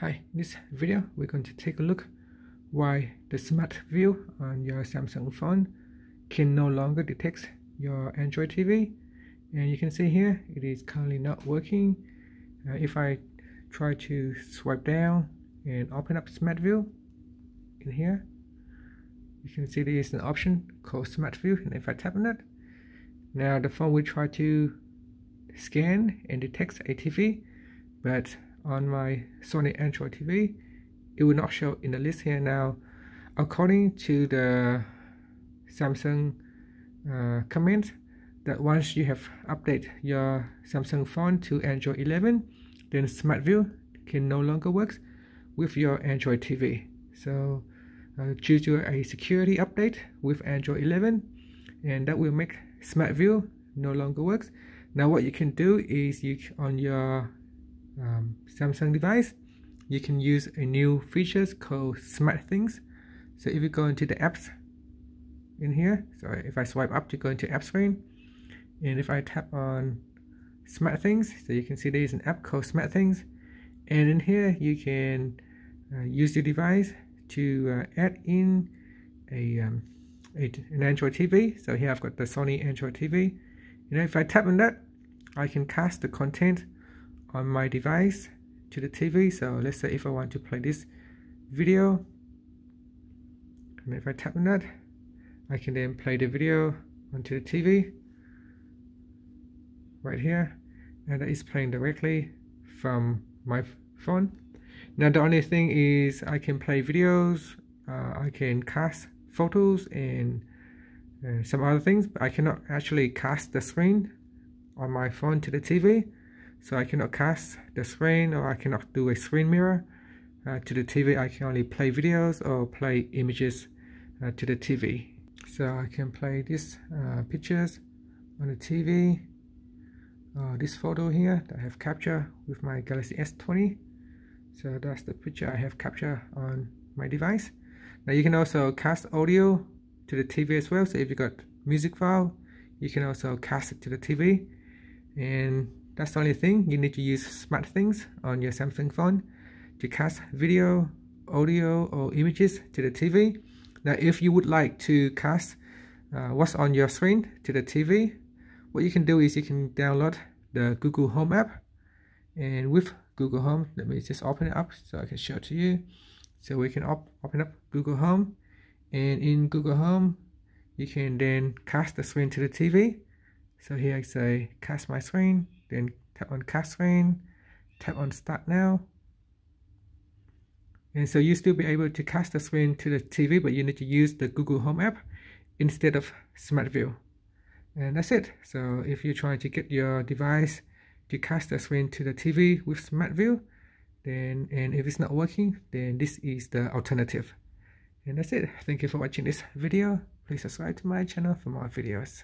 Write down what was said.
Hi, in this video we're going to take a look why the smart view on your Samsung phone can no longer detect your Android TV and you can see here it is currently not working. Uh, if I try to swipe down and open up smart view in here you can see there is an option called smart view. And if I tap on it now the phone will try to scan and detect a TV but on my Sony Android TV, it will not show in the list here now. According to the Samsung uh, comment, that once you have updated your Samsung phone to Android 11, then Smart View can no longer work with your Android TV. So uh, due to a security update with Android 11, and that will make Smart View no longer works. Now what you can do is you on your um, Samsung device, you can use a new features called Smart Things. So if you go into the apps in here, so if I swipe up to go into app screen, and if I tap on Smart Things, so you can see there is an app called Smart Things, and in here you can uh, use your device to uh, add in a, um, a, an Android TV. So here I've got the Sony Android TV. You know, if I tap on that, I can cast the content on my device to the TV so let's say if I want to play this video and if I tap on that I can then play the video onto the TV right here and is playing directly from my phone. Now the only thing is I can play videos uh, I can cast photos and uh, some other things but I cannot actually cast the screen on my phone to the TV so I cannot cast the screen or I cannot do a screen mirror uh, to the TV. I can only play videos or play images uh, to the TV. So I can play these uh, pictures on the TV. Uh, this photo here that I have captured with my Galaxy S20. So that's the picture I have captured on my device. Now you can also cast audio to the TV as well. So if you got music file, you can also cast it to the TV. And that's the only thing. You need to use smart things on your Samsung phone to cast video, audio, or images to the TV. Now, if you would like to cast uh, what's on your screen to the TV, what you can do is you can download the Google Home app. And with Google Home, let me just open it up so I can show it to you. So we can op open up Google Home. And in Google Home, you can then cast the screen to the TV. So here I say cast my screen then tap on cast screen, tap on start now. And so you still be able to cast the screen to the TV, but you need to use the Google Home app instead of Smart View. And that's it. So if you're trying to get your device to cast the screen to the TV with Smart View, then and if it's not working, then this is the alternative. And that's it. Thank you for watching this video. Please subscribe to my channel for more videos.